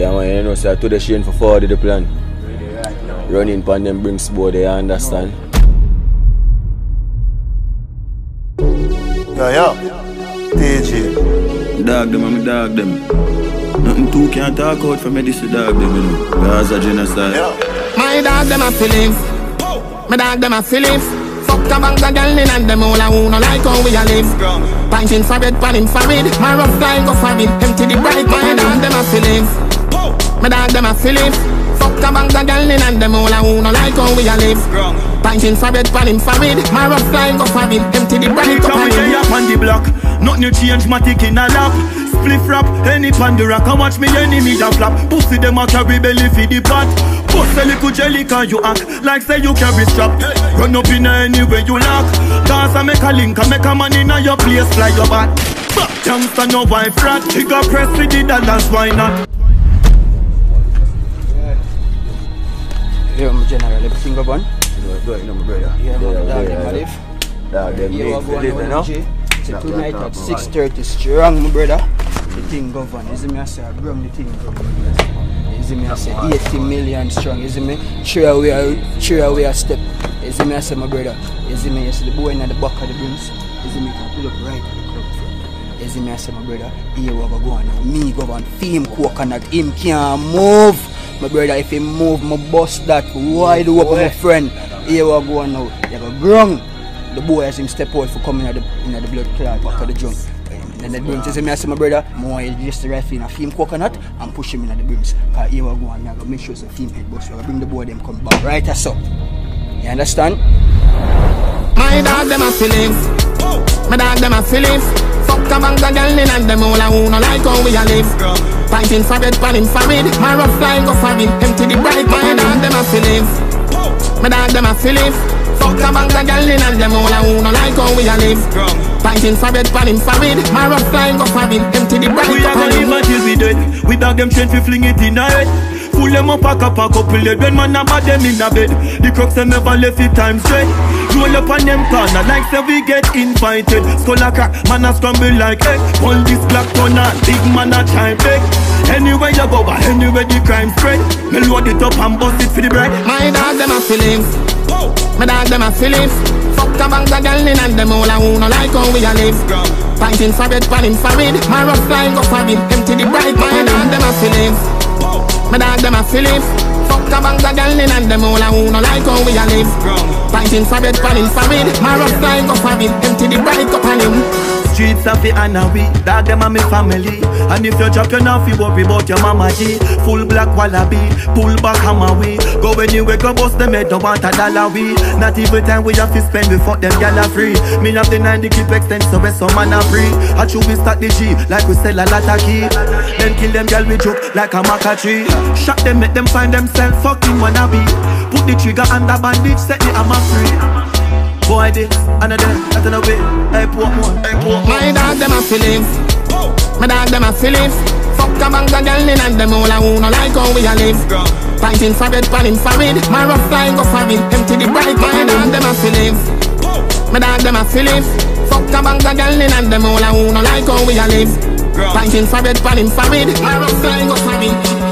Yeah, man, you know, so to the Shane for forward the plan. Running pan them brings board, you understand? Yo, yo. TG. Dog them, I'm dog them. Nothing too can talk out for me, this is dog them, you know. Gaza genocide. Yo. My dog them a feelings. My dog them a feelings. Fuck a bank of girl in and them all a who no like how we a live. Pinting for bed, pan him for it. My rough flying go for it. Empty the bright. My dog them a feelings. My dog them a feelings. Fuck a bank of girl in and them all a who no like how we a live. Pinting for bed, pan him for it. My rough flying go for it. Empty the bright. Can we lay up on the block? Nothing change, my tick in a lap. Spliff rap, any pandora can watch me enemy da flap. Pussy them a carry belly for the pot. Bust a little jelly can you act like say you carry strap. Run up in anywhere you lock. Dance and make a link and make a man in your place fly your back. Youngster no wife rat. Trigger press with the dollars why not? Yeah, my general, everything go on. Go ahead, you know, my brother. Yeah, man, Yeah, dog, yeah, live. Dog, them Yeah, live, going live, you on know? So tonight at 6.30 strong, my brother. The thing govern, you see me I say, I bring the thing govern. You see me I say, 80 million strong, you see me? Three away, three away a step. You see me I say, my brother. You see me, you see the boy in the back of the brims. You see me, can pull up right at the club front. You see me I say, my brother, here we go go on now. Me go on, fame coconut, him can't move. My brother, if he move, my bust that wide open, my friend. Here we go now. You go grung. The boy has him step out for coming at the in the blood clot back of the drum. And the brims, you I say my brother, more just the rifle in a film coconut and push him in at the brims. Cause here we go on, I go make sure it's a film head bust. I bring the boy them come back right as up. You understand? My dog them a feelings. My dog them a feelings. Fuck a bank of girl in and them all a who no like how we a live. For bed, pan it. My rough flying go for it. Empty the bright. My dog them a feelings. My dog them a feelings. Fuck a bank of girl in and them all a who no like how we a live. Pinting for bed, pan it. My rough flying go for it. Empty the bright. We are gonna live until we dead. We dog them chain fi fling it in a head. Pull them up, pack up, pack up, pull it when man a bad them in a bed. The crooks them never left it time straight. Roll up on them corner like say we get invited. Skull a crack, man a scramble like egg. Pull this black corner, big man a try beg. Anywhere you go, but anywhere the crime spread. Me load it up and bust it for the bread. My dog them a feelings. My dog them a feelings. Fuck a bank of girl in and them all a who no like how we a live. Pinting for bed, pan for it. My rough flying go for it. Empty the bright. My dog them a feelings. My them a feelings. Fuck a bank of girl in and them all a who no like how we a live. Pinting for bed, pan him for it. My rough flying go for it. Empty the bright up on him. Streets of the and we Dog them and me family. And if you drop you now fi worry about your mama G. Full black Wallabee. Pull back hammer we Go anywhere go bust them head Don't want a dollar we. Not even time we have to spend We fuck them gyal a free. Me have the 90 clip extend So where some man a free. I chew we stack the G Like we sell a lot of key. Then kill them gyal we joke Like a maca tree. Shot them make them find themselves Fucking wannabe. Put the trigger the bandage Set the hammer free Boy this, another, that's another way Hey, put more, put more My dog them a feelings. My dog them a feelings. Fuck a bank of girl in and them all a who no like how we a live. Pinting for bed, pan him for it. My rough flying go for it. Empty the bright. My dog them a feelings. My dog them a feelings. Fuck a bank of girl in and them all a who no like how we a live. Pinting for bed, pan him for it. My rough flying go for it.